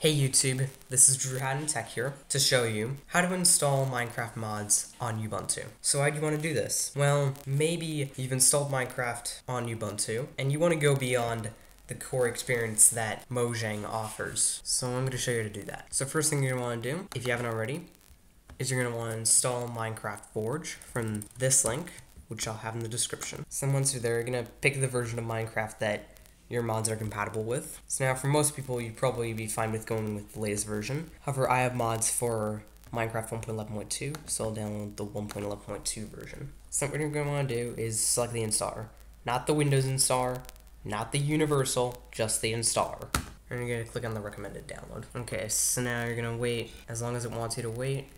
Hey YouTube, this is Drew Howden Tech here to show you how to install Minecraft mods on Ubuntu. So why do you want to do this? Well, maybe you've installed Minecraft on Ubuntu and you want to go beyond the core experience that Mojang offers. So I'm going to show you how to do that. So first thing you're going to want to do, if you haven't already, is you're going to want to install Minecraft Forge from this link, which I'll have in the description. So once you're there, you're going to pick the version of Minecraft that your mods are compatible with. So now for most people, you'd probably be fine with going with the latest version. However, I have mods for Minecraft 1.11.2, so I'll download the 1.11.2 version. So what you're going to want to do is select the installer. Not the Windows installer, not the Universal, just the installer. And you're going to click on the recommended download. Okay, so now you're going to wait as long as it wants you to wait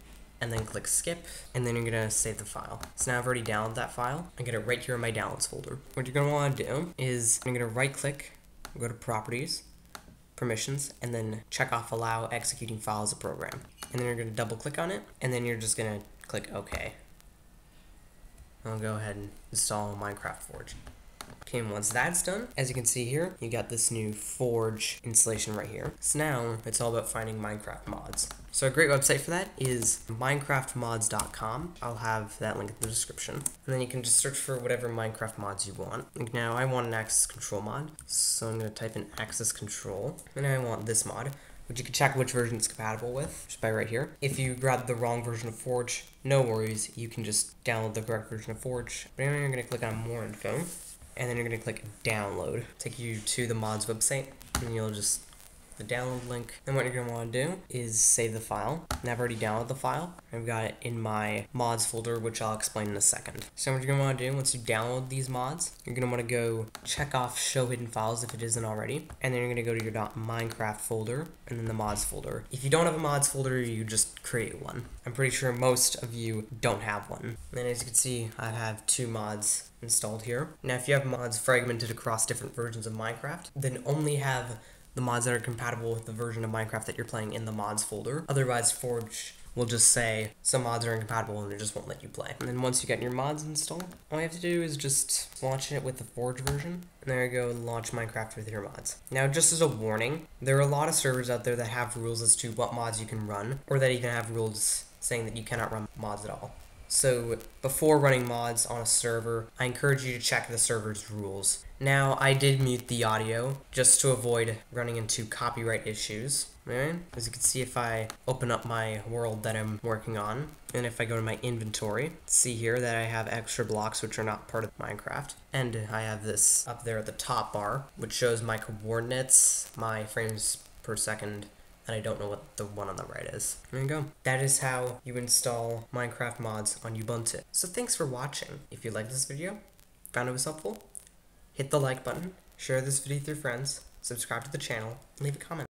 and then click skip, and then you're gonna save the file. So now I've already downloaded that file. I'm gonna right here in my downloads folder. What you're gonna wanna do is I'm gonna right click, go to properties, permissions, and then check off allow executing file as a program. And then you're gonna double click on it, and then you're just gonna click OK. I'll go ahead and install Minecraft Forge. Okay, and once that's done, as you can see here, you got this new Forge installation right here. So now it's all about finding Minecraft mods. So a great website for that is minecraftmods.com. I'll have that link in the description. And then you can just search for whatever Minecraft mods you want. Like now I want an access control mod, so I'm gonna type in access control. And I want this mod, which you can check which version it's compatible with just by right here. If you grab the wrong version of Forge, no worries, you can just download the correct version of Forge. But anyway, you're gonna click on more info and then you're going to click download. Take you to the mods website, and you'll just the download link. And what you're going to want to do is save the file. And I've already downloaded the file. I've got it in my mods folder, which I'll explain in a second. So what you're going to want to do once you download these mods, you're going to want to go check off show hidden files if it isn't already. And then you're going to go to your .minecraft folder and then the mods folder. If you don't have a mods folder, you just create one. I'm pretty sure most of you don't have one. And as you can see, I have two mods installed here. Now if you have mods fragmented across different versions of Minecraft, then only have the mods that are compatible with the version of Minecraft that you're playing in the mods folder. Otherwise, Forge will just say some mods are incompatible and it just won't let you play. And then once you get your mods installed, all you have to do is just launch it with the Forge version. And there you go, launch Minecraft with your mods. Now, just as a warning, there are a lot of servers out there that have rules as to what mods you can run, or that even have rules saying that you cannot run mods at all. So before running mods on a server, I encourage you to check the server's rules. Now, I did mute the audio just to avoid running into copyright issues. Right? As you can see, if I open up my world that I'm working on, and if I go to my inventory, see here that I have extra blocks which are not part of Minecraft. And I have this up there at the top bar, which shows my coordinates, my frames per second, and I don't know what the one on the right is. There you go. That is how you install Minecraft mods on Ubuntu. So thanks for watching. If you liked this video, found it was helpful, hit the like button, share this video with your friends, subscribe to the channel, and leave a comment.